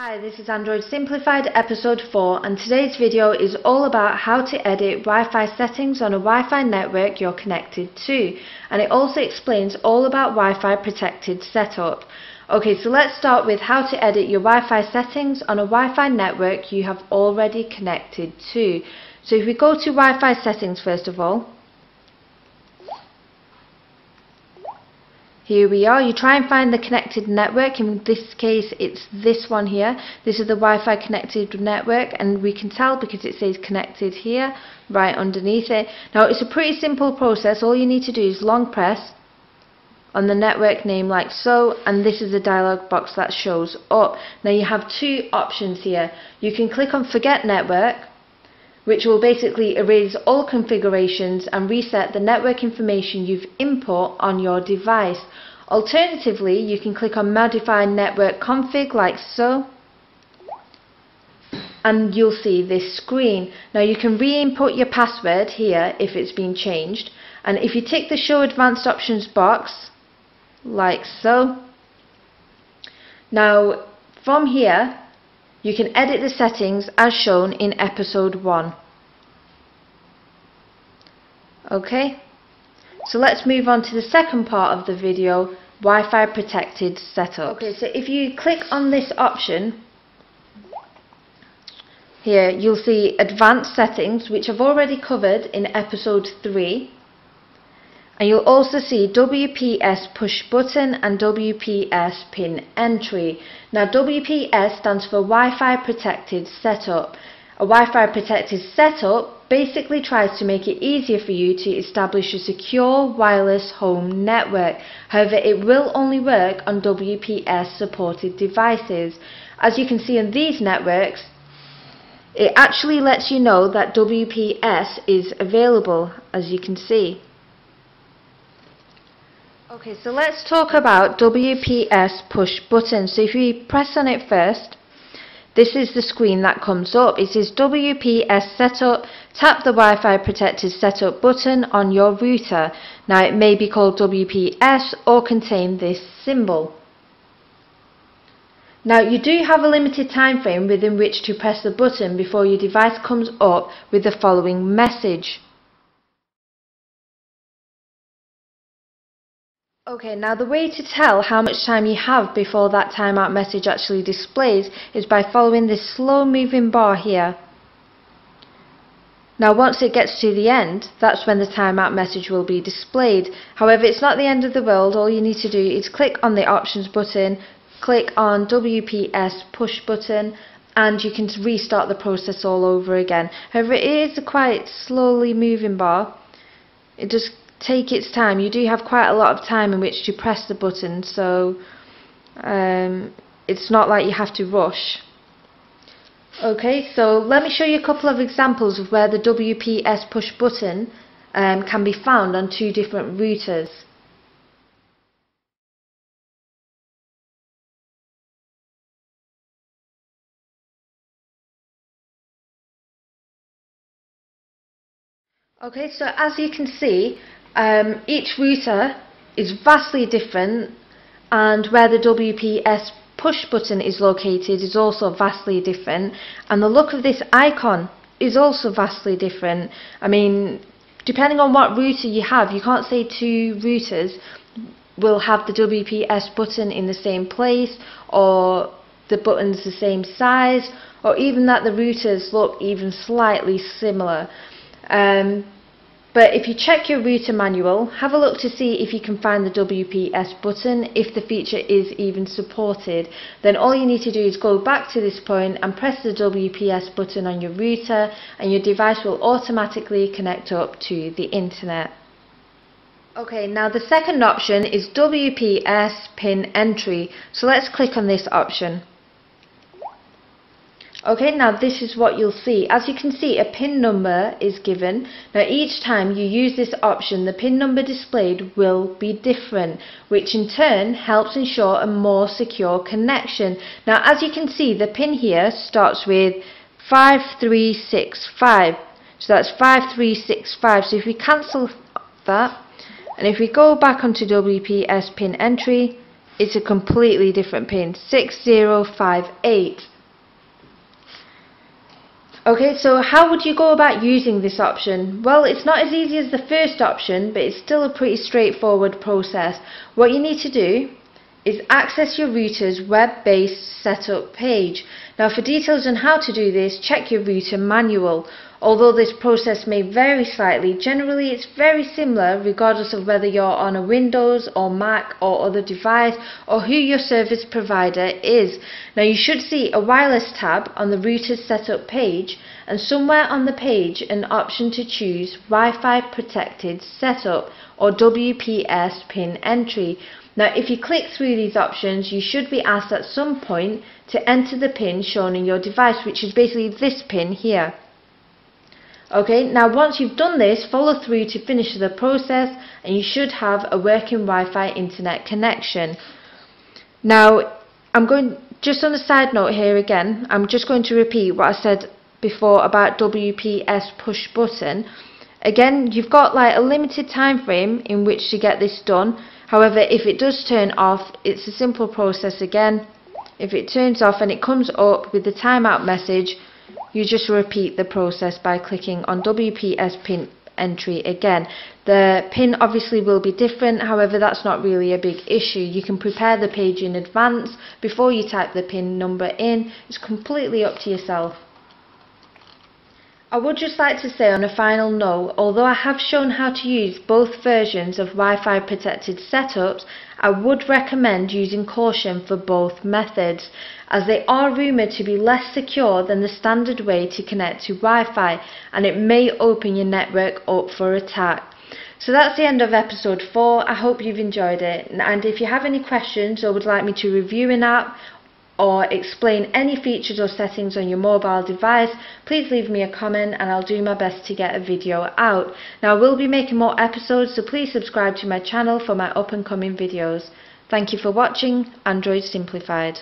Hi, this is Android Simplified episode 4 and today's video is all about how to edit Wi-Fi settings on a Wi-Fi network you're connected to and it also explains all about Wi-Fi protected setup. Okay, so let's start with how to edit your Wi-Fi settings on a Wi-Fi network you have already connected to. So if we go to Wi-Fi settings first of all, Here we are. You try and find the connected network. In this case, it's this one here. This is the Wi-Fi connected network, and we can tell because it says connected here, right underneath it. Now, it's a pretty simple process. All you need to do is long press on the network name like so, and this is the dialog box that shows up. Now, you have two options here. You can click on Forget Network, which will basically erase all configurations and reset the network information you've input on your device. Alternatively, you can click on Modify Network Config like so and you'll see this screen. Now you can re-input your password here if it's been changed and if you tick the Show Advanced Options box like so now from here you can edit the settings as shown in episode 1. Okay, so let's move on to the second part of the video, Wi-Fi protected setup. Okay, so if you click on this option, here you'll see advanced settings which I've already covered in episode 3 and you'll also see WPS push button and WPS pin entry. Now WPS stands for Wi-Fi protected setup. A Wi-Fi protected setup basically tries to make it easier for you to establish a secure wireless home network. However, it will only work on WPS supported devices. As you can see on these networks, it actually lets you know that WPS is available, as you can see. Okay, so let's talk about WPS push button. So if you press on it first, this is the screen that comes up. It says WPS setup. Tap the Wi-Fi protected setup button on your router. Now it may be called WPS or contain this symbol. Now you do have a limited time frame within which to press the button before your device comes up with the following message. Okay, now the way to tell how much time you have before that timeout message actually displays is by following this slow moving bar here. Now once it gets to the end, that's when the timeout message will be displayed. However, it's not the end of the world. All you need to do is click on the options button, click on WPS push button, and you can restart the process all over again. However, it is a quite slowly moving bar. It just take its time. You do have quite a lot of time in which to press the button, so um, it's not like you have to rush. Okay, so let me show you a couple of examples of where the WPS push button um, can be found on two different routers. Okay, so as you can see, um, each router is vastly different and where the WPS push button is located is also vastly different and the look of this icon is also vastly different. I mean, depending on what router you have, you can't say two routers will have the WPS button in the same place or the buttons the same size or even that the routers look even slightly similar. Um, but if you check your router manual, have a look to see if you can find the WPS button, if the feature is even supported. Then all you need to do is go back to this point and press the WPS button on your router and your device will automatically connect up to the internet. Okay, now the second option is WPS pin entry. So let's click on this option. Okay, now this is what you'll see. As you can see, a PIN number is given. Now each time you use this option, the PIN number displayed will be different, which in turn helps ensure a more secure connection. Now as you can see, the PIN here starts with 5365. So that's 5365. So if we cancel that, and if we go back onto WPS PIN entry, it's a completely different pin 6058 Okay, so how would you go about using this option? Well, it's not as easy as the first option, but it's still a pretty straightforward process. What you need to do is access your router's web-based setup page. Now for details on how to do this, check your router manual. Although this process may vary slightly, generally it's very similar regardless of whether you're on a Windows or Mac or other device or who your service provider is. Now you should see a wireless tab on the router's setup page and somewhere on the page an option to choose Wi-Fi protected setup or WPS pin entry. Now if you click through these options you should be asked at some point to enter the pin shown in your device which is basically this pin here. Okay, now once you've done this, follow through to finish the process and you should have a working Wi-Fi internet connection. Now, I'm going, just on a side note here again, I'm just going to repeat what I said before about WPS push button. Again, you've got like a limited time frame in which to get this done. However, if it does turn off, it's a simple process again. If it turns off and it comes up with the timeout message, you just repeat the process by clicking on WPS pin entry again. The pin obviously will be different, however that's not really a big issue. You can prepare the page in advance before you type the pin number in. It's completely up to yourself. I would just like to say on a final note, although I have shown how to use both versions of Wi-Fi protected setups, I would recommend using caution for both methods, as they are rumoured to be less secure than the standard way to connect to Wi-Fi, and it may open your network up for attack. So that's the end of episode 4. I hope you've enjoyed it. And if you have any questions or would like me to review an app or explain any features or settings on your mobile device, please leave me a comment and I'll do my best to get a video out. Now I will be making more episodes so please subscribe to my channel for my up and coming videos. Thank you for watching Android Simplified.